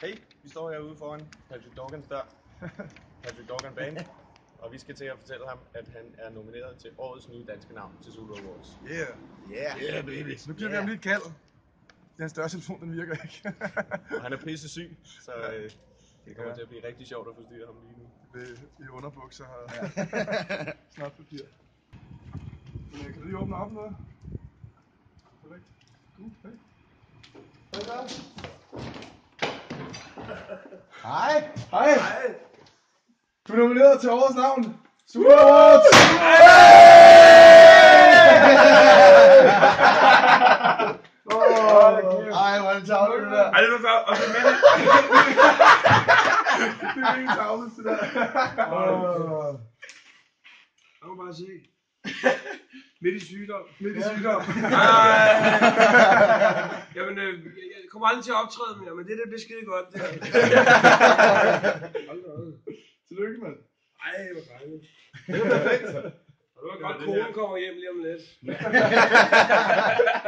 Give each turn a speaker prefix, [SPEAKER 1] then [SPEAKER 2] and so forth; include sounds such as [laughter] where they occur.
[SPEAKER 1] Hey, vi står herude foran Patrick Dorgans dør. [laughs] Patrick Dorgan Band. Og vi skal til at fortælle ham, at han er nomineret til årets nye danske navn til Zulu Awards.
[SPEAKER 2] Yeah.
[SPEAKER 1] Yeah, yeah baby.
[SPEAKER 2] Så nu giver vi ham lige et kald. Den større telefon, den virker ikke.
[SPEAKER 1] Og han er pisse syg, så øh, det kommer til at blive rigtig sjovt at forstyrre ham lige nu.
[SPEAKER 2] Det i underbukser og [laughs] snart papir. Men øh, kan du lige åbne op noget? Perfekt. Cool, hey. Hej der.
[SPEAKER 3] Hej.
[SPEAKER 2] Hej. Hej. Du er nomineret til årets navn. Super Awards! Åh,
[SPEAKER 3] Ej, hvor er det tavle, det der.
[SPEAKER 4] Ej, det var så, og så med det.
[SPEAKER 2] Det er ikke tavle, det der.
[SPEAKER 4] Jeg må bare se. Midt i sygdom.
[SPEAKER 2] Midt i sygdom.
[SPEAKER 4] Ej. Jamen, øh, jeg kommer aldrig til at optræde mere, men det der bliver skide godt. [laughs] Det her.
[SPEAKER 2] Tillykke, mand.
[SPEAKER 4] Ej, hvor dejligt.
[SPEAKER 2] Det er perfekt.
[SPEAKER 4] Og det var godt, konen kommer hjem lige om lidt. [laughs]